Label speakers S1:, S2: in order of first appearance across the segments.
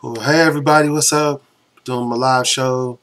S1: Hey everybody, what's up? Doing my live show.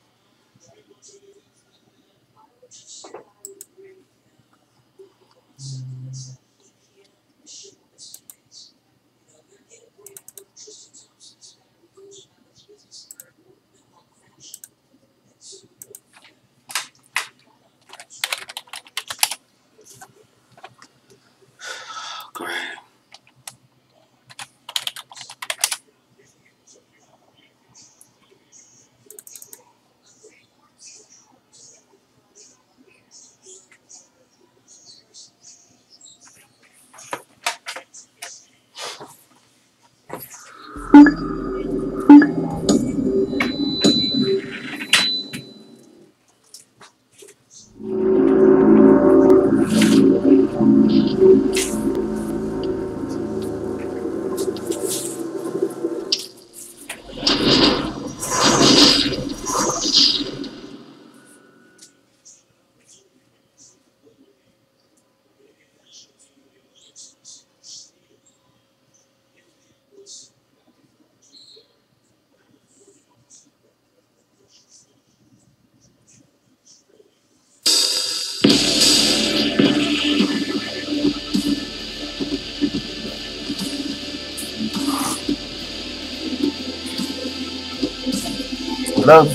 S1: Love.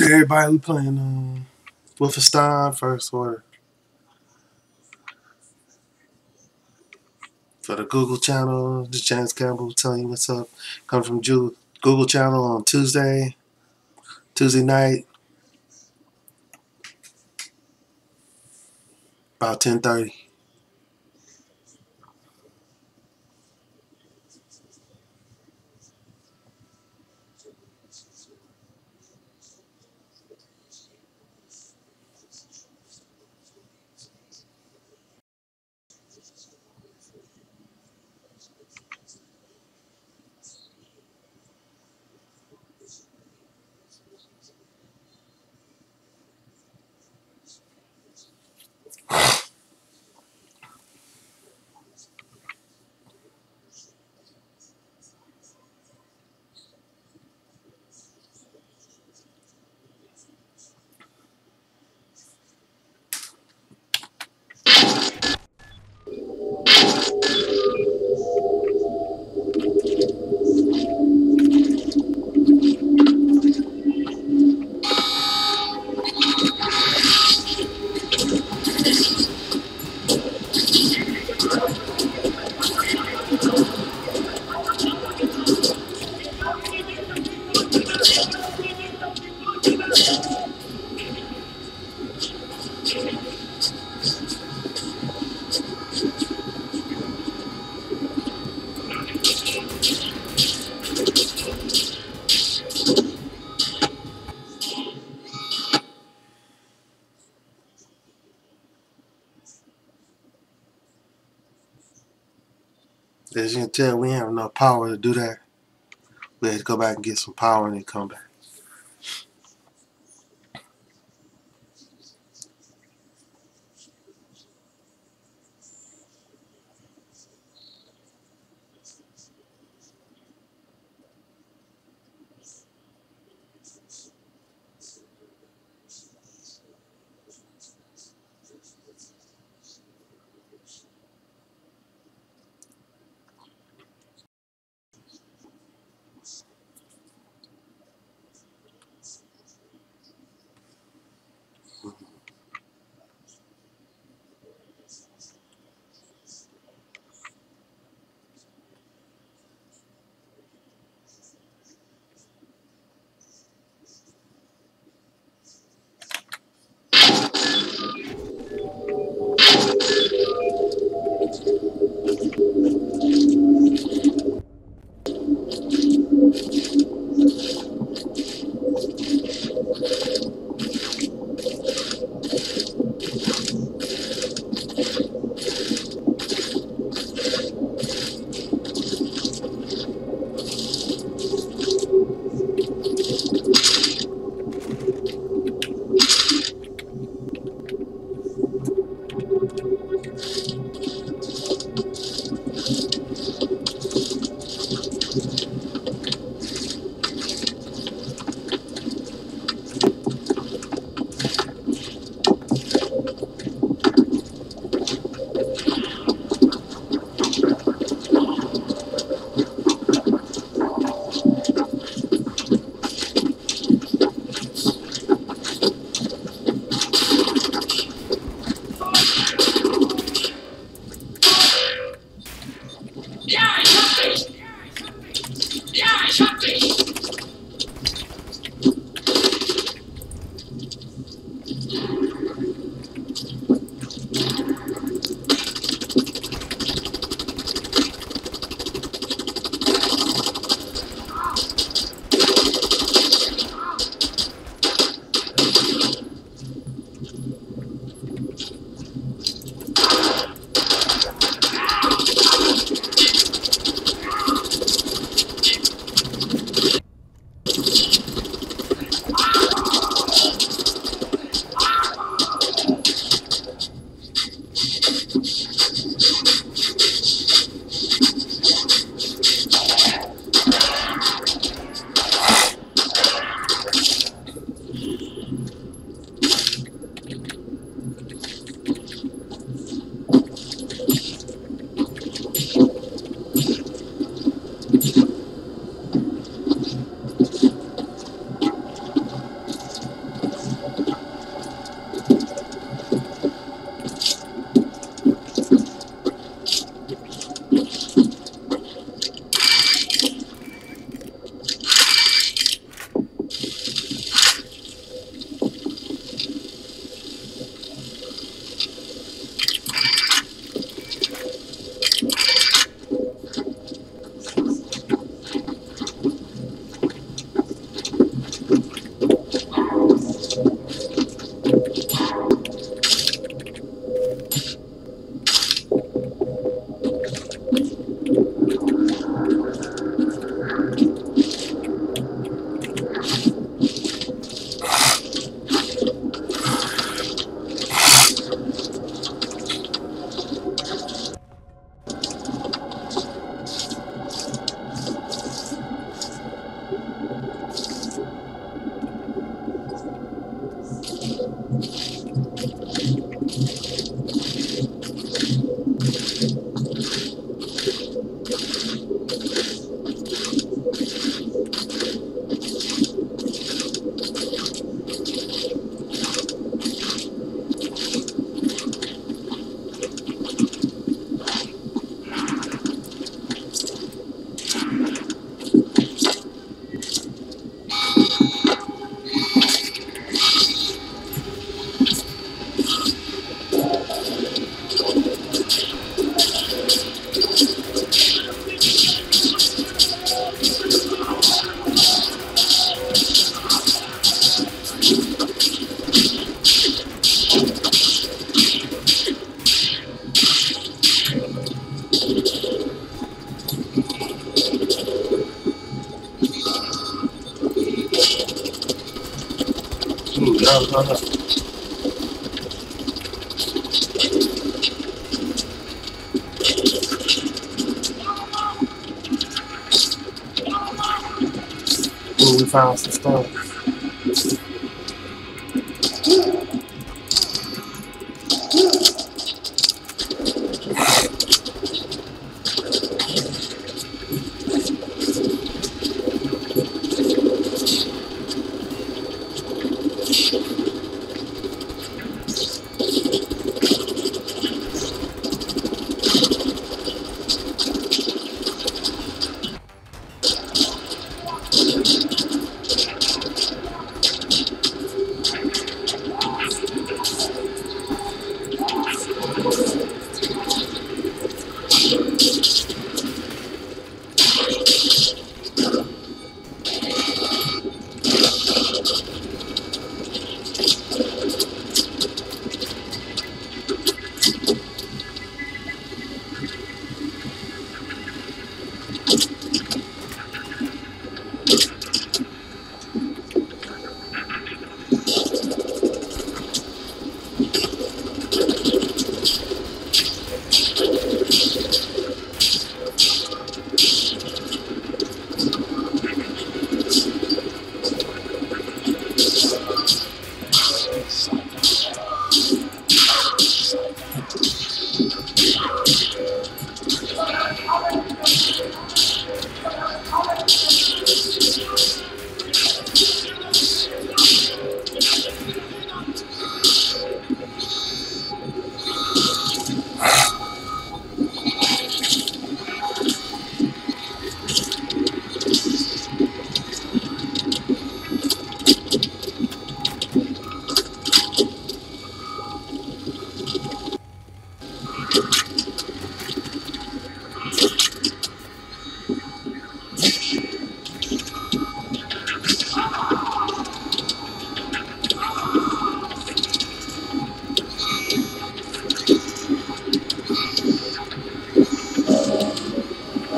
S1: Everybody we playing um Wolfenstein first order. For the Google channel, this James Campbell telling you what's up. Come from Google channel on Tuesday, Tuesday night, about 10.30 As you can tell, we have enough power to do that. We had to go back and get some power and then come back. Ooh, we found some stuff.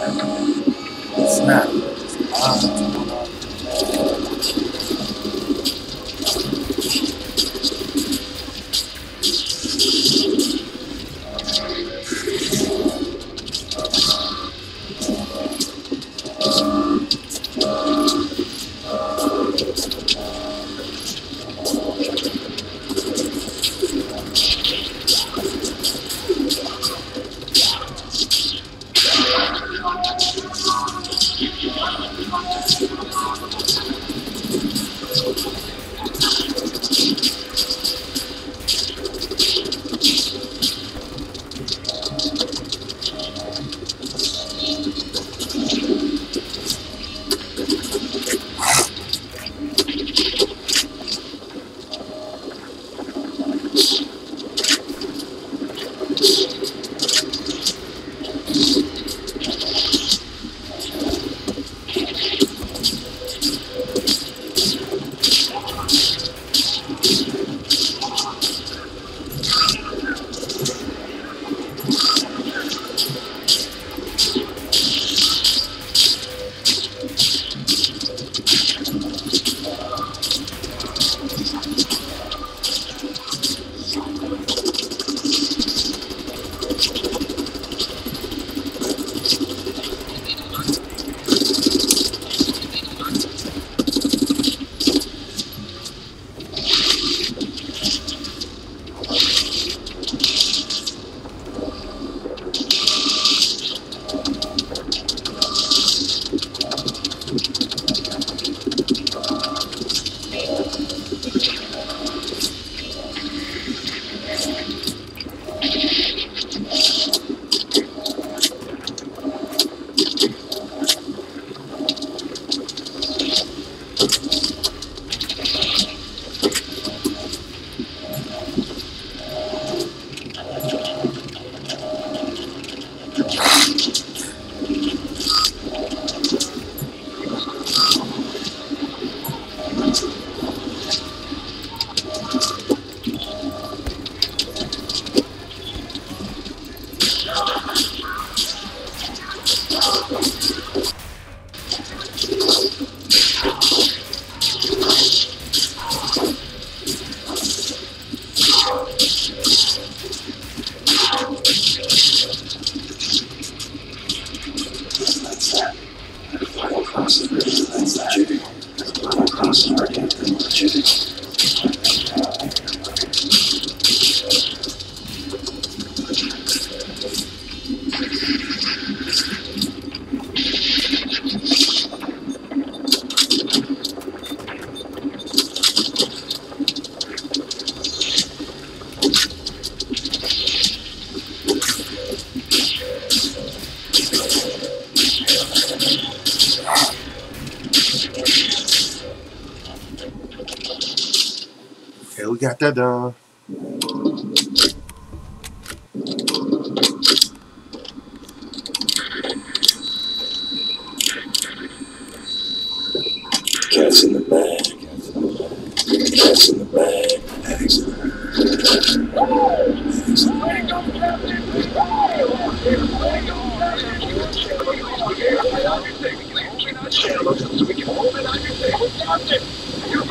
S1: Snap. Ah. Thank you. Got that done.
S2: Cats in the bag. Cats in the bag. Bags in the Bags in the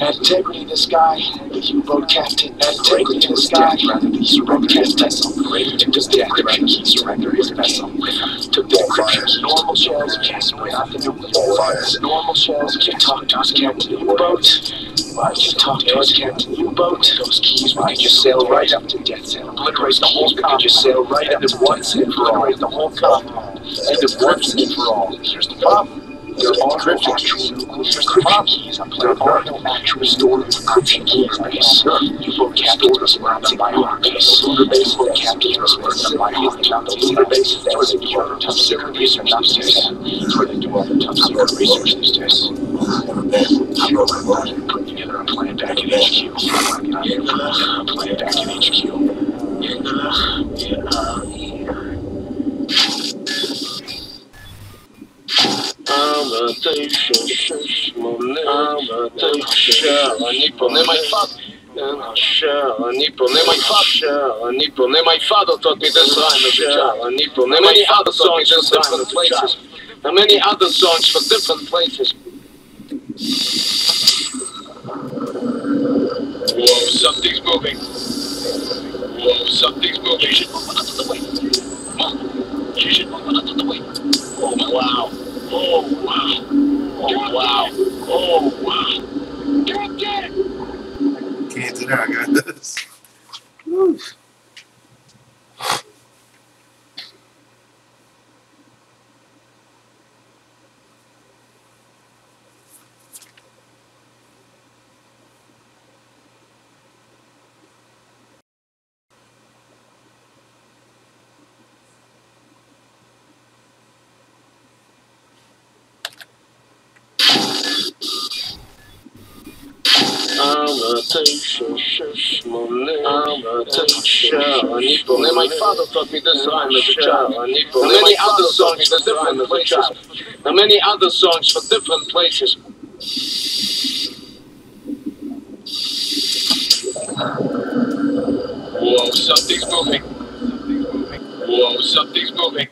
S3: Had integrity, this guy, the U-boat captain, had integrity, this guy, the U-boat captain, took his death, he surrendered his vessel, took the encryption, normal shells, cast away out the fires, normal shells, can talk to his captain U-boat, I can talk to his captain U-boat, those keys, we can just sail right up to death and obliterate the whole compound, just sail right up to once and for all, the whole compound, end of once and for all, here's the problem. There are no actual. There are no actual stored keys base. U-boat captains must learn them by heart base. Lunar base captains must learn them by heart. The lunar base is all the top secret research these days. It's where they do all the top secret research these days. Put together a plan back in HQ. Plan back in HQ.
S4: lamentation, lamentation. Nemaj fat, Nipo, nemaj fat, Nipo, nemaj fat, taught me this rhyme as a child. Nipo, nemaj fat, taught me this rhyme as a child. And many other songs for different places. Whoa, something's moving. Whoa, something's moving. She should move out of the way. Mom, she should move out of the way. Oh, wow. Oh, wow. Oh, wow. Oh, wow. Get get it!
S1: Can't that, I got this. Woo.
S4: I'm a I'm a And my father taught me this rhyme as a child. And many other songs for different places. And many other songs for different places. Whoa, something's moving. Whoa, something's moving.